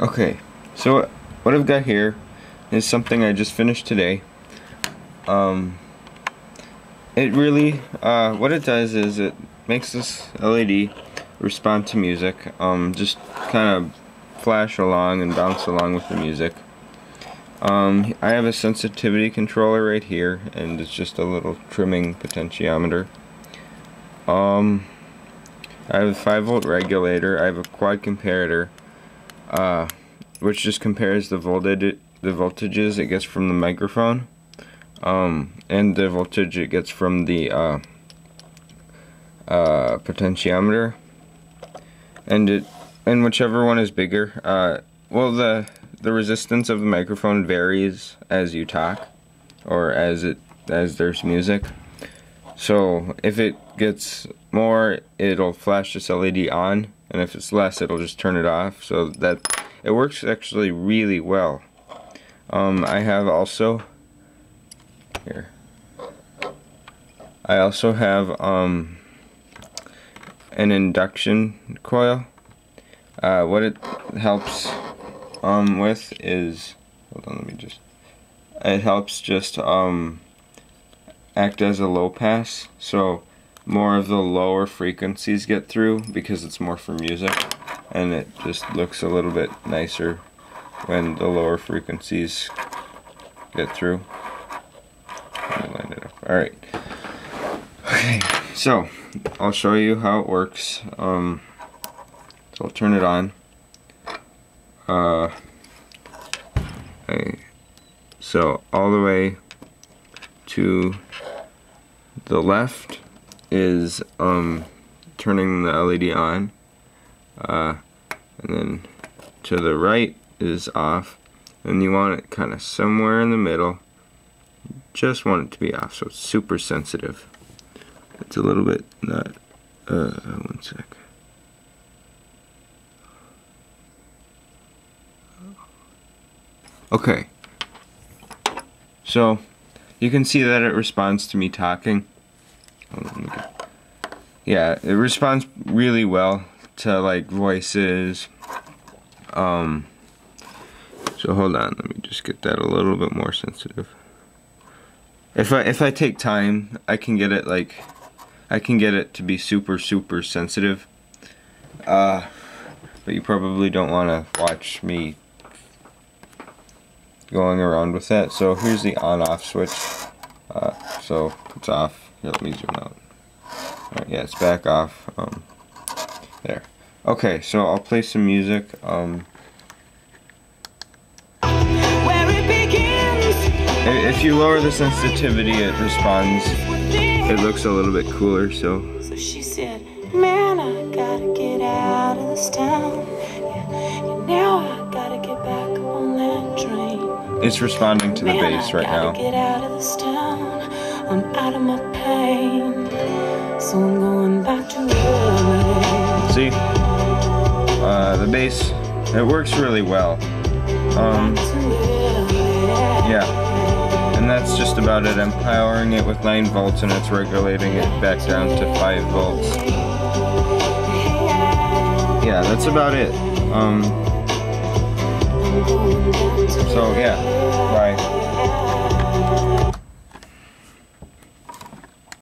Okay, so what I've got here is something I just finished today. Um, it really, uh, what it does is it makes this LED respond to music, um, just kind of flash along and bounce along with the music. Um, I have a sensitivity controller right here, and it's just a little trimming potentiometer. Um, I have a 5 volt regulator, I have a quad comparator, uh, which just compares the voltage the voltages it gets from the microphone um, and the voltage it gets from the uh, uh, potentiometer. And it and whichever one is bigger uh, well the the resistance of the microphone varies as you talk or as it as there's music. So if it gets more it'll flash this LED on and if it's less it'll just turn it off. So that it works actually really well. Um, I have also here. I also have um, an induction coil. Uh, what it helps um, with is hold on let me just it helps just um, act as a low pass. So more of the lower frequencies get through because it's more for music and it just looks a little bit nicer when the lower frequencies get through. Alright. Okay, so I'll show you how it works. Um, so I'll turn it on. Uh, okay. So all the way to the left is um, turning the LED on uh, and then to the right is off and you want it kind of somewhere in the middle. Just want it to be off so it's super sensitive. It's a little bit not uh, one sec. Okay. So you can see that it responds to me talking yeah it responds really well to like voices. Um, so hold on, let me just get that a little bit more sensitive. If I if I take time, I can get it like I can get it to be super super sensitive. Uh, but you probably don't want to watch me going around with that. So here's the on off switch. Uh, so it's off. Here, let me zoom out. Right, yeah, it's back off. Um, there. Okay, so I'll play some music. Um, if you lower the sensitivity, it responds. It looks a little bit cooler, so. So she said, Man, I gotta get out of this town. Yeah, now I gotta get back on that train. It's responding to the bass right now. I'm out of my pain. So I'm going back to work. See? Uh, the bass, it works really well. Um, yeah. And that's just about it. I'm powering it with 9 volts and it's regulating it back down to 5 volts. Yeah, that's about it. Um, so yeah.